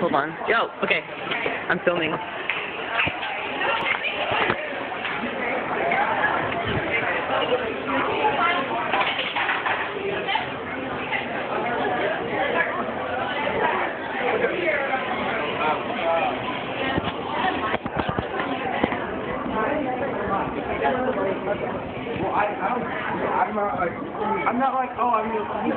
Hold on. Yo, okay. I'm filming. Well, I, I don't, I'm not like, I'm not like, oh, I'm gonna sneak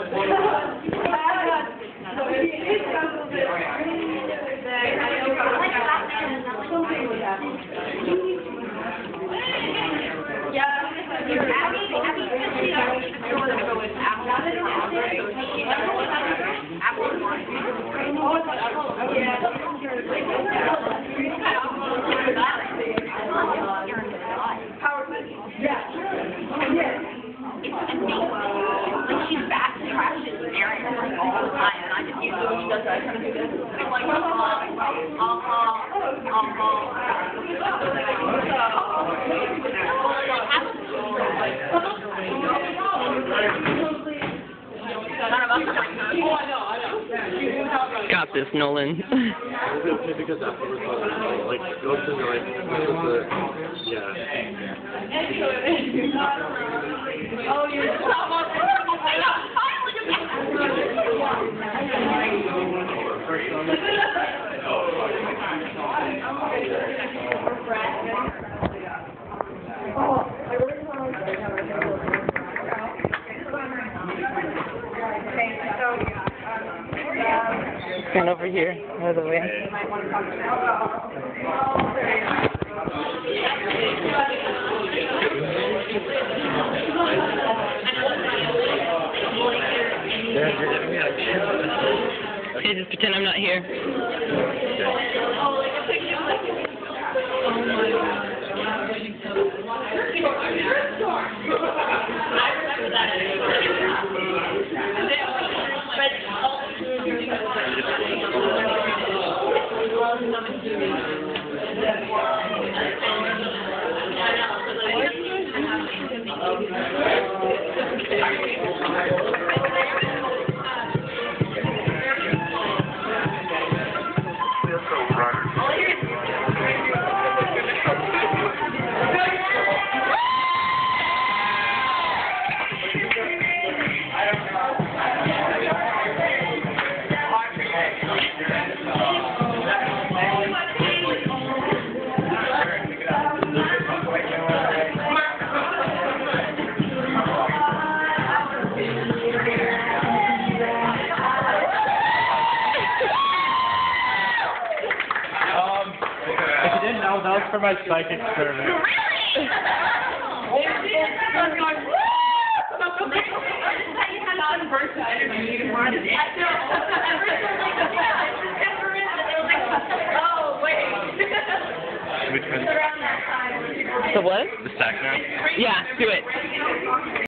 also, like, she's backtracking area and I can use it. uh-huh, this, Nolan. Is it okay because afterwards, I'll, like, go to the, like, the, yeah. Stand over here, out of the way. Hey, just pretend I'm not here. If you didn't know, that was for my psychic experiment. Oh, wait. Which one? The what? The stack now? Yeah, do it.